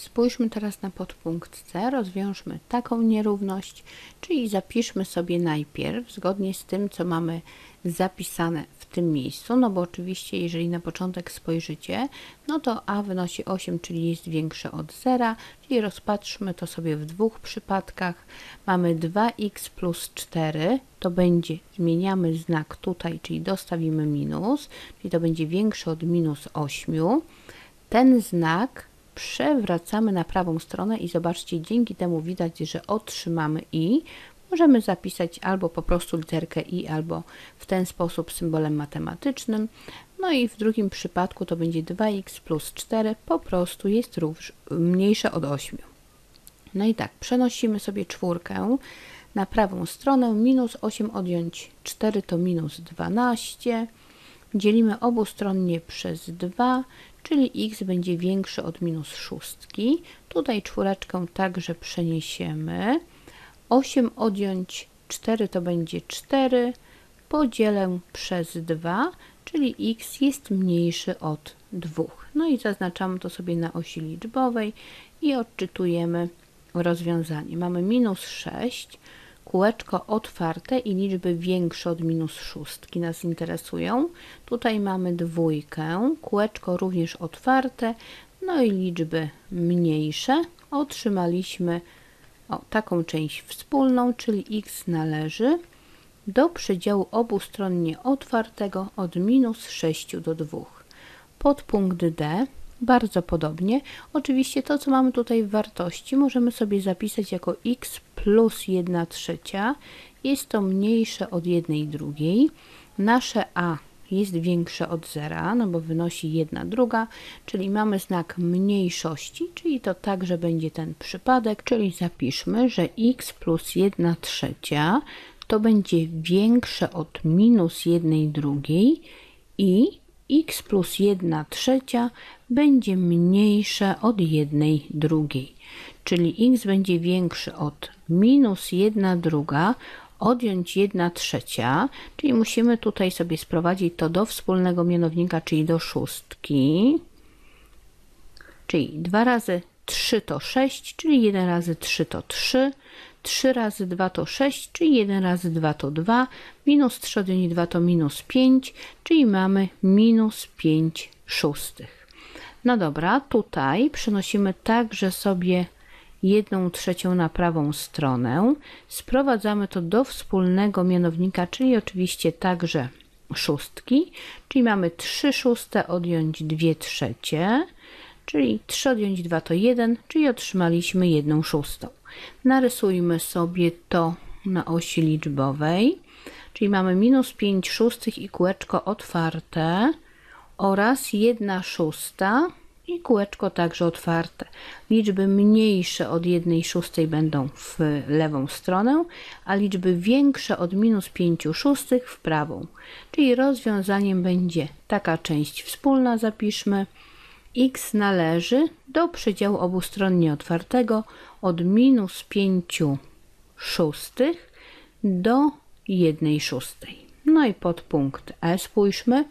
Spójrzmy teraz na podpunkt C, rozwiążmy taką nierówność, czyli zapiszmy sobie najpierw, zgodnie z tym, co mamy zapisane w tym miejscu, no bo oczywiście, jeżeli na początek spojrzycie, no to a wynosi 8, czyli jest większe od 0, czyli rozpatrzmy to sobie w dwóch przypadkach. Mamy 2x plus 4, to będzie, zmieniamy znak tutaj, czyli dostawimy minus, czyli to będzie większe od minus 8. Ten znak przewracamy na prawą stronę i zobaczcie, dzięki temu widać, że otrzymamy i. Możemy zapisać albo po prostu literkę i, albo w ten sposób symbolem matematycznym. No i w drugim przypadku to będzie 2x plus 4 po prostu jest również mniejsze od 8. No i tak, przenosimy sobie czwórkę na prawą stronę. Minus 8 odjąć 4 to minus 12. Dzielimy obustronnie przez 2, czyli x będzie większy od minus szóstki. Tutaj czwóreczkę także przeniesiemy. 8 odjąć 4 to będzie 4, podzielę przez 2, czyli x jest mniejszy od 2. No i zaznaczamy to sobie na osi liczbowej i odczytujemy rozwiązanie. Mamy minus 6, kółeczko otwarte i liczby większe od minus szóstki nas interesują. Tutaj mamy dwójkę, kółeczko również otwarte, no i liczby mniejsze. Otrzymaliśmy o, taką część wspólną, czyli x należy do przedziału obustronnie otwartego od minus 6 do 2. Podpunkt D bardzo podobnie. Oczywiście to, co mamy tutaj w wartości, możemy sobie zapisać jako x plus 1 trzecia. Jest to mniejsze od 1 drugiej. Nasze a jest większe od zera, no bo wynosi 1 druga, czyli mamy znak mniejszości, czyli to także będzie ten przypadek, czyli zapiszmy, że x plus 1 trzecia to będzie większe od minus 1 drugiej i x plus 1 trzecia będzie mniejsze od 1 drugiej, czyli x będzie większy od minus 1 druga odjąć 1 trzecia, czyli musimy tutaj sobie sprowadzić to do wspólnego mianownika, czyli do szóstki, czyli 2 razy 3 to 6, czyli 1 razy 3 to 3, 3 razy 2 to 6, czyli 1 razy 2 to 2, minus 3 odjąć 2 to minus 5, czyli mamy minus 5 szóstych. No dobra, tutaj przenosimy także sobie 1 trzecią na prawą stronę. Sprowadzamy to do wspólnego mianownika, czyli oczywiście także szóstki, czyli mamy 3 szóste odjąć 2 trzecie, czyli 3 odjąć 2 to 1, czyli otrzymaliśmy 1 szóstą. Narysujmy sobie to na osi liczbowej, czyli mamy minus 5 szóstych i kółeczko otwarte oraz 1 szósta i kółeczko także otwarte. Liczby mniejsze od 1 szóstej będą w lewą stronę, a liczby większe od minus 5 szóstych w prawą. Czyli rozwiązaniem będzie taka część wspólna, zapiszmy. X należy do przedziału obustronnie otwartego od minus 5 szóstych do 1 szóstej. No i podpunkt E spójrzmy.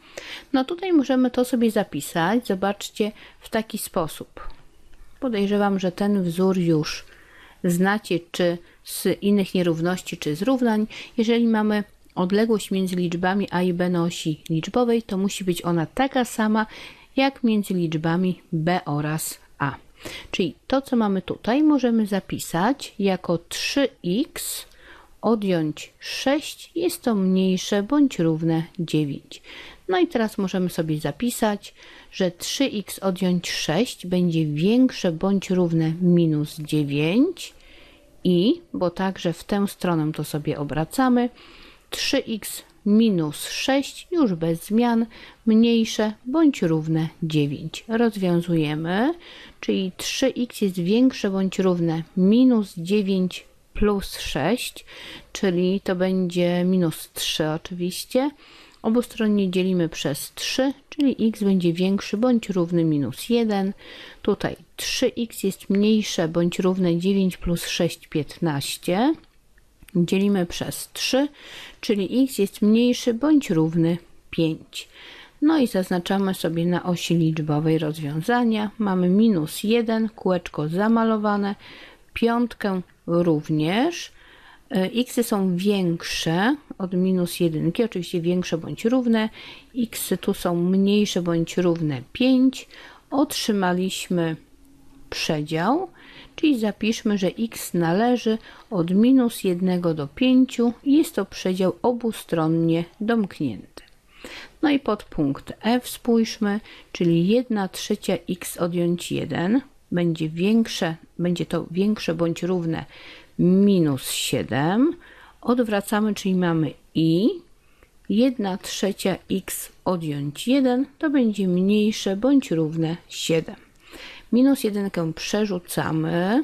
No tutaj możemy to sobie zapisać, zobaczcie, w taki sposób. Podejrzewam, że ten wzór już znacie, czy z innych nierówności, czy z równań. Jeżeli mamy odległość między liczbami a i b na osi liczbowej, to musi być ona taka sama, jak między liczbami b oraz a. Czyli to, co mamy tutaj, możemy zapisać jako 3x odjąć 6 jest to mniejsze bądź równe 9. No i teraz możemy sobie zapisać, że 3x odjąć 6 będzie większe bądź równe minus 9 i, bo także w tę stronę to sobie obracamy, 3x minus 6 już bez zmian mniejsze bądź równe 9. Rozwiązujemy, czyli 3x jest większe bądź równe minus 9 plus 6, czyli to będzie minus 3 oczywiście. Obustronnie dzielimy przez 3, czyli x będzie większy bądź równy minus 1. Tutaj 3x jest mniejsze bądź równe 9 plus 6, 15. Dzielimy przez 3, czyli x jest mniejszy bądź równy 5. No i zaznaczamy sobie na osi liczbowej rozwiązania. Mamy minus 1, kółeczko zamalowane, piątkę również. X są większe od minus 1, oczywiście większe bądź równe. X tu są mniejsze bądź równe 5. Otrzymaliśmy przedział, czyli zapiszmy, że x należy od minus 1 do 5. Jest to przedział obustronnie domknięty. No i pod punkt F spójrzmy, czyli 1 trzecia x odjąć 1 będzie większe, będzie to większe bądź równe minus 7. Odwracamy, czyli mamy i 1 trzecia x odjąć 1 to będzie mniejsze bądź równe 7. Minus 1 przerzucamy.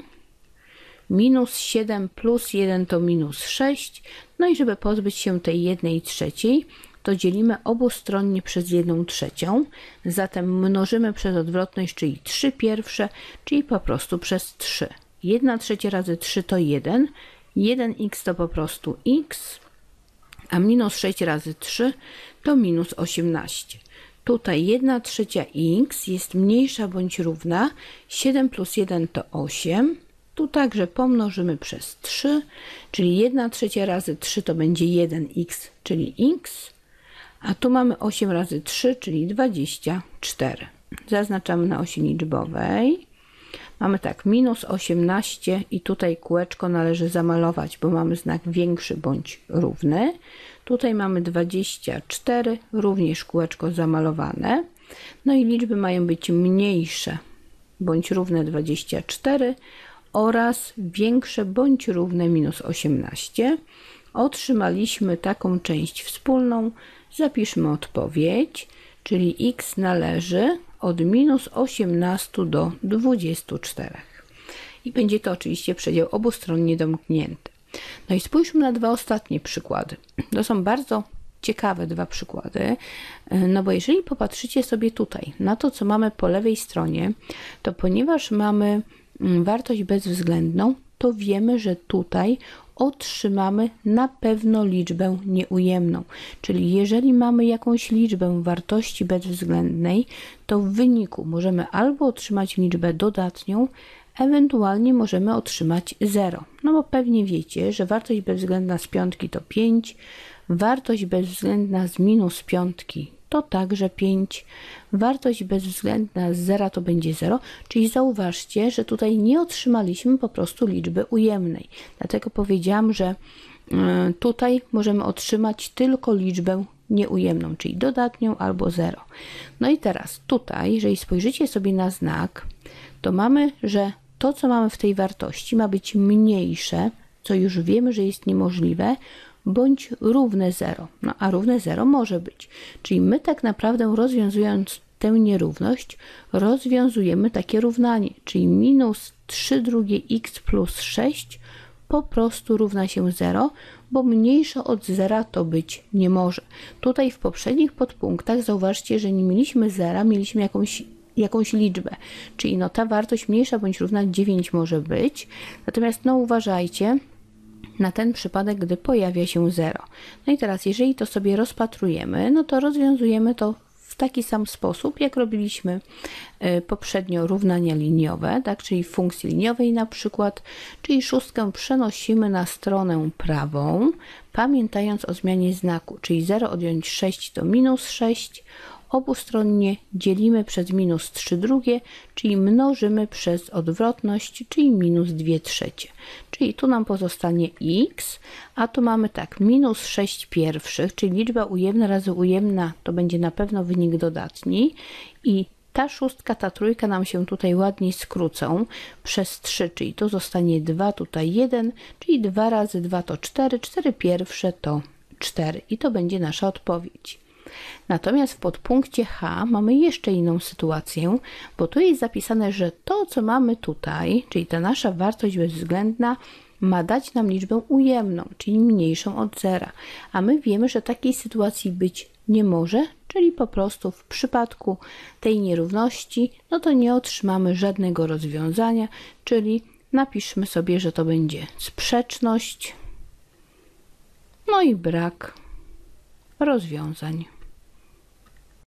Minus 7 plus 1 to minus 6. No i żeby pozbyć się tej 1 trzeciej, to dzielimy obustronnie przez 1 trzecią. Zatem mnożymy przez odwrotność, czyli 3 pierwsze, czyli po prostu przez 3. 1 trzecia razy 3 to 1. 1x to po prostu x, a minus 6 razy 3 to minus 18. Tutaj 1 trzecia x jest mniejsza bądź równa. 7 plus 1 to 8. Tu także pomnożymy przez 3, czyli 1 trzecia razy 3 to będzie 1x, czyli x. A tu mamy 8 razy 3, czyli 24. Zaznaczamy na osi liczbowej. Mamy tak, minus 18 i tutaj kółeczko należy zamalować, bo mamy znak większy bądź równy. Tutaj mamy 24, również kółeczko zamalowane. No i liczby mają być mniejsze bądź równe 24 oraz większe bądź równe minus 18. Otrzymaliśmy taką część wspólną. Zapiszmy odpowiedź, czyli x należy od minus 18 do 24. I będzie to oczywiście przedział obustronnie domknięty. No i spójrzmy na dwa ostatnie przykłady. To są bardzo ciekawe dwa przykłady, no bo jeżeli popatrzycie sobie tutaj na to, co mamy po lewej stronie, to ponieważ mamy mm, wartość bezwzględną, to wiemy, że tutaj otrzymamy na pewno liczbę nieujemną. Czyli jeżeli mamy jakąś liczbę wartości bezwzględnej, to w wyniku możemy albo otrzymać liczbę dodatnią, ewentualnie możemy otrzymać 0. No bo pewnie wiecie, że wartość bezwzględna z piątki to 5, wartość bezwzględna z minus piątki to także 5. Wartość bezwzględna z 0 to będzie 0, czyli zauważcie, że tutaj nie otrzymaliśmy po prostu liczby ujemnej. Dlatego powiedziałam, że e, tutaj możemy otrzymać tylko liczbę nieujemną, czyli dodatnią albo 0. No i teraz tutaj, jeżeli spojrzycie sobie na znak, to mamy, że to, co mamy w tej wartości, ma być mniejsze, co już wiemy, że jest niemożliwe, bądź równe 0. No a równe 0 może być. Czyli my tak naprawdę rozwiązując tę nierówność, rozwiązujemy takie równanie, czyli minus 3 drugie x plus 6 po prostu równa się 0, bo mniejsze od 0 to być nie może. Tutaj w poprzednich podpunktach zauważcie, że nie mieliśmy 0, mieliśmy jakąś jakąś liczbę, czyli no ta wartość mniejsza bądź równa 9 może być. Natomiast no uważajcie, na ten przypadek, gdy pojawia się 0. No i teraz, jeżeli to sobie rozpatrujemy, no to rozwiązujemy to w taki sam sposób, jak robiliśmy y, poprzednio równania liniowe, tak, czyli funkcji liniowej na przykład, czyli szóstkę przenosimy na stronę prawą, pamiętając o zmianie znaku, czyli 0 odjąć 6 to minus 6, obustronnie dzielimy przez minus 3 drugie, czyli mnożymy przez odwrotność, czyli minus 2 trzecie. Czyli tu nam pozostanie x, a tu mamy tak, minus 6 pierwszych, czyli liczba ujemna razy ujemna to będzie na pewno wynik dodatni i ta szóstka, ta trójka nam się tutaj ładniej skrócą przez 3, czyli tu zostanie 2, tutaj 1, czyli 2 razy 2 to 4, 4 pierwsze to 4 i to będzie nasza odpowiedź. Natomiast w podpunkcie H mamy jeszcze inną sytuację, bo tu jest zapisane, że to, co mamy tutaj, czyli ta nasza wartość bezwzględna, ma dać nam liczbę ujemną, czyli mniejszą od zera. A my wiemy, że takiej sytuacji być nie może, czyli po prostu w przypadku tej nierówności, no to nie otrzymamy żadnego rozwiązania, czyli napiszmy sobie, że to będzie sprzeczność, no i brak rozwiązań.